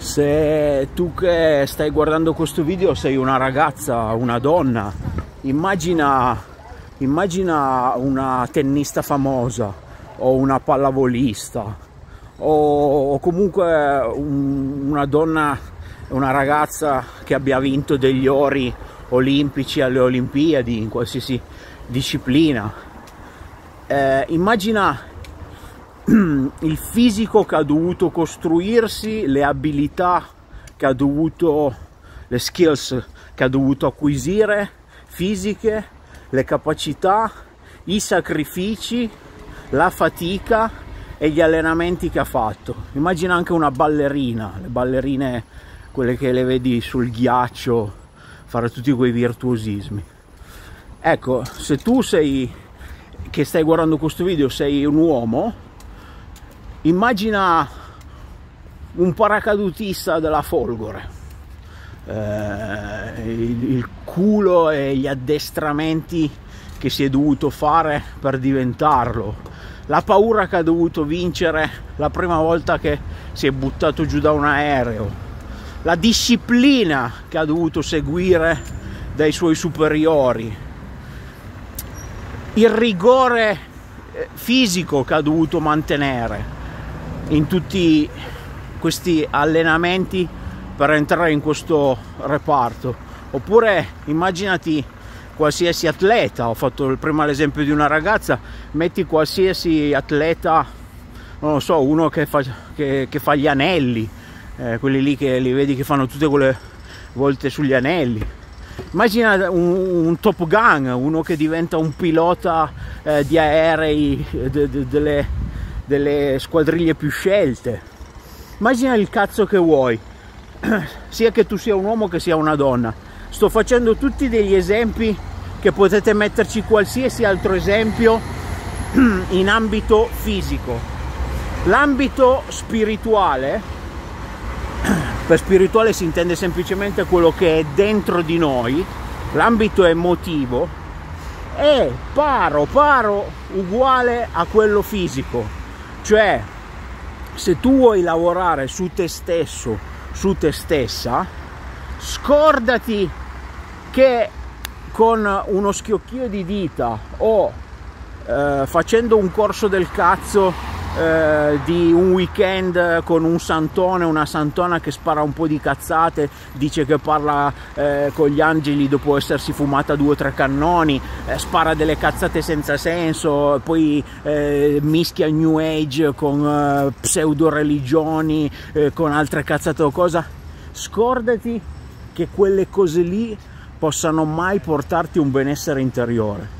Se tu che stai guardando questo video sei una ragazza, una donna, immagina, immagina una tennista famosa o una pallavolista o, o comunque un, una donna, una ragazza che abbia vinto degli ori olimpici alle Olimpiadi in qualsiasi disciplina. Eh, immagina il fisico che ha dovuto costruirsi, le abilità che ha dovuto, le skills che ha dovuto acquisire, fisiche, le capacità, i sacrifici, la fatica e gli allenamenti che ha fatto. Immagina anche una ballerina, le ballerine, quelle che le vedi sul ghiaccio, fare tutti quei virtuosismi. Ecco, se tu sei che stai guardando questo video, sei un uomo, immagina un paracadutista della Folgore. Eh, il, il culo e gli addestramenti che si è dovuto fare per diventarlo. La paura che ha dovuto vincere la prima volta che si è buttato giù da un aereo. La disciplina che ha dovuto seguire dai suoi superiori. Il rigore eh, fisico che ha dovuto mantenere in tutti questi allenamenti per entrare in questo reparto. Oppure immaginati qualsiasi atleta ho fatto prima l'esempio di una ragazza metti qualsiasi atleta non lo so uno che fa, che, che fa gli anelli eh, quelli lì che li vedi che fanno tutte quelle volte sugli anelli. Immagina un, un top gun uno che diventa un pilota eh, di aerei de, de, delle delle squadriglie più scelte. Immagina il cazzo che vuoi, sia che tu sia un uomo che sia una donna. Sto facendo tutti degli esempi che potete metterci qualsiasi altro esempio in ambito fisico. L'ambito spirituale, per spirituale si intende semplicemente quello che è dentro di noi, l'ambito emotivo, è paro paro uguale a quello fisico cioè, se tu vuoi lavorare su te stesso, su te stessa, scordati che con uno schiocchio di dita o eh, facendo un corso del cazzo eh, di un weekend con un santone, una santona che spara un po' di cazzate, dice che parla eh, con gli angeli dopo essersi fumata due o tre cannoni, eh, spara delle cazzate senza senso, poi eh, mischia New Age con eh, pseudo religioni, con altre cazzate o cosa. Scordati che quelle cose lì possano mai portarti un benessere interiore.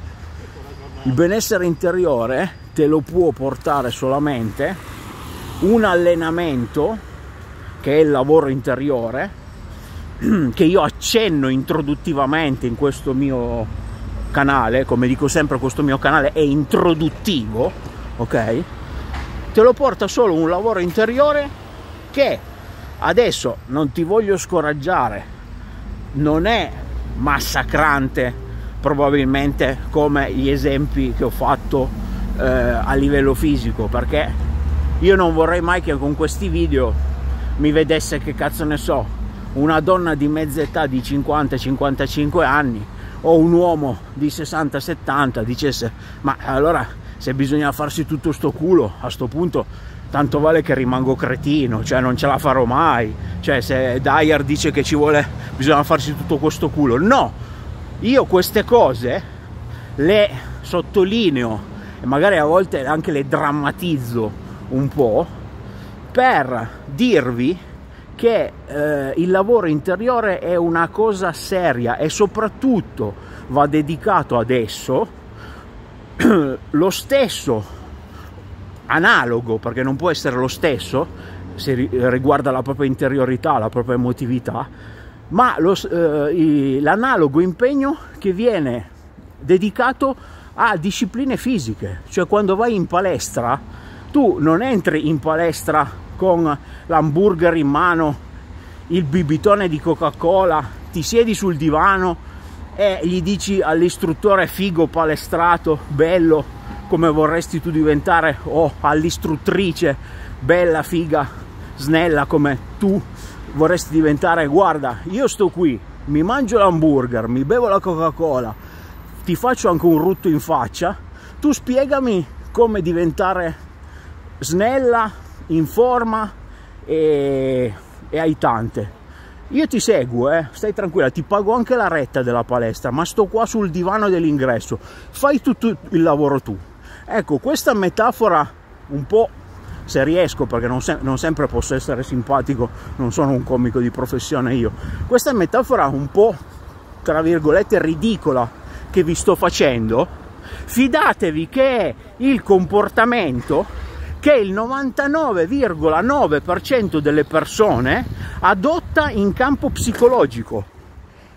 Il benessere interiore te lo può portare solamente un allenamento che è il lavoro interiore che io accenno introduttivamente in questo mio canale come dico sempre questo mio canale è introduttivo ok? Te lo porta solo un lavoro interiore che adesso non ti voglio scoraggiare non è massacrante probabilmente come gli esempi che ho fatto eh, a livello fisico perché io non vorrei mai che con questi video mi vedesse che cazzo ne so una donna di mezza età di 50-55 anni o un uomo di 60-70 dicesse ma allora se bisogna farsi tutto sto culo a sto punto tanto vale che rimango cretino cioè non ce la farò mai. Cioè se Dyer dice che ci vuole bisogna farsi tutto questo culo. No io queste cose le sottolineo e magari a volte anche le drammatizzo un po' per dirvi che eh, il lavoro interiore è una cosa seria e soprattutto va dedicato adesso lo stesso analogo perché non può essere lo stesso se riguarda la propria interiorità, la propria emotività, ma lo, eh, l'analogo impegno che viene dedicato a discipline fisiche, cioè quando vai in palestra tu non entri in palestra con l'hamburger in mano, il bibitone di Coca-Cola, ti siedi sul divano e gli dici all'istruttore figo palestrato, bello, come vorresti tu diventare, o all'istruttrice bella, figa, snella come tu vorresti diventare, guarda, io sto qui, mi mangio l'hamburger, mi bevo la Coca-Cola, ti faccio anche un rutto in faccia, tu spiegami come diventare snella, in forma e, e aiutante. Io ti seguo, eh, stai tranquilla, ti pago anche la retta della palestra, ma sto qua sul divano dell'ingresso, fai tutto il lavoro tu. Ecco, questa metafora un po' se riesco, perché non, se non, sempre posso essere simpatico, non sono un comico di professione io, questa metafora un po', tra virgolette, ridicola che vi sto facendo, fidatevi che è il comportamento che il 99,9% delle persone adotta in campo psicologico,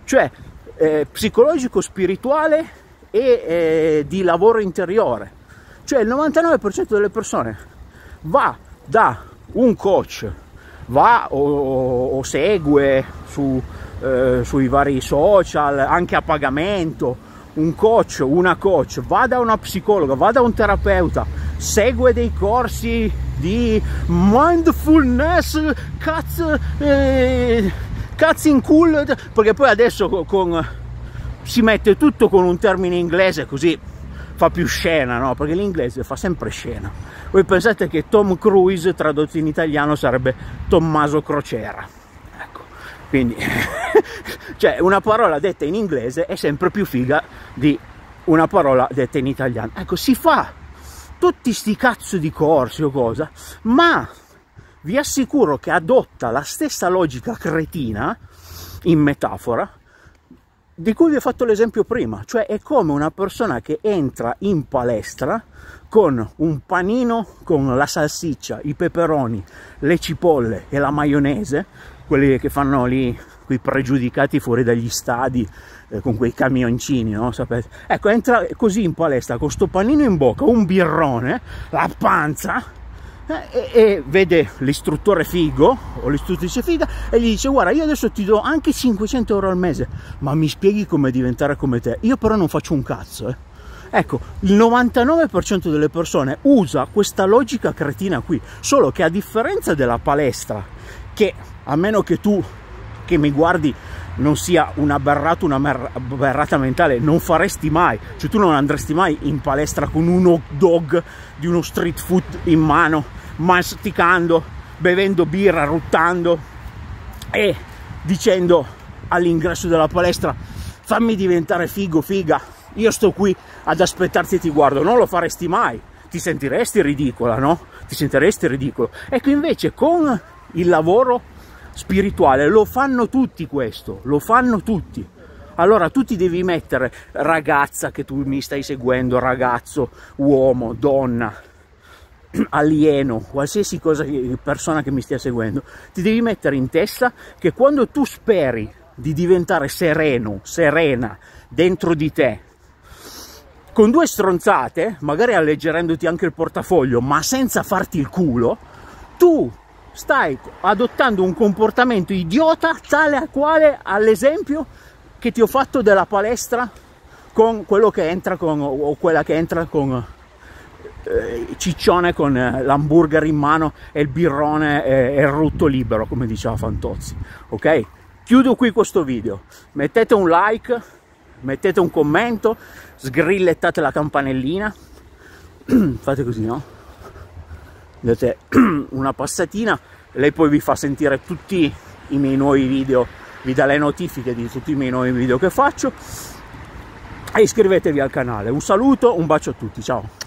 cioè eh, psicologico, spirituale e eh, di lavoro interiore. Cioè il 99% delle persone va da un coach, va o, o segue su, eh, sui vari social, anche a pagamento, un coach, una coach, va da una psicologa, va da un terapeuta, segue dei corsi di mindfulness, cazzo, eh, cazzo in cool, perché poi adesso con, si mette tutto con un termine inglese così fa più scena, no? Perché l'inglese fa sempre scena. Voi pensate che Tom Cruise tradotto in italiano sarebbe Tommaso Crociera. Quindi cioè una parola detta in inglese è sempre più figa di una parola detta in italiano. Ecco, si fa tutti sti cazzo di corsi o cosa, ma vi assicuro che adotta la stessa logica cretina in metafora di cui vi ho fatto l'esempio prima, cioè è come una persona che entra in palestra con un panino con la salsiccia, i peperoni, le cipolle e la maionese, quelli che fanno lì quei pregiudicati fuori dagli stadi eh, con quei camioncini, no? Sapete? Ecco, entra così in palestra con sto panino in bocca, un birrone, la panza eh, e, e, vede l'istruttore figo o l'istruttrice figa e gli dice guarda io adesso ti do anche 500 euro al mese ma mi spieghi come diventare come te io però non faccio un cazzo eh. ecco il 99% delle persone usa questa logica cretina qui solo che a differenza della palestra che a meno che tu che mi guardi non sia una berrata, una berrata mentale, non faresti mai, cioè tu non andresti mai in palestra con un hot dog di uno street food in mano, masticando, bevendo birra, ruttando e dicendo all'ingresso della palestra fammi diventare figo, figa, io sto qui ad aspettarti e ti guardo, non lo faresti mai, ti sentiresti ridicola, no? Ti sentiresti ridicolo. Ecco invece con il lavoro spirituale, lo fanno tutti questo, lo fanno tutti. Allora tu ti devi mettere ragazza che tu mi stai seguendo, ragazzo, uomo, donna, alieno, qualsiasi cosa, persona che mi stia seguendo, ti devi mettere in testa che quando tu speri di diventare sereno, serena dentro di te, con due stronzate, magari alleggerendoti anche il portafoglio, ma senza farti il culo, tu stai adottando un comportamento idiota tale a quale all'esempio che ti ho fatto della palestra con quello che entra con o quella che entra con eh, ciccione con eh, l'hamburger in mano e il birrone e, e il rutto libero come diceva Fantozzi ok? Chiudo qui questo video. Mettete un like mettete un commento sgrillettate la campanellina. Fate così no vedete una passatina lei poi vi fa sentire tutti i miei nuovi video vi dà le notifiche di tutti i miei nuovi video che faccio e iscrivetevi al canale. Un saluto un bacio a tutti ciao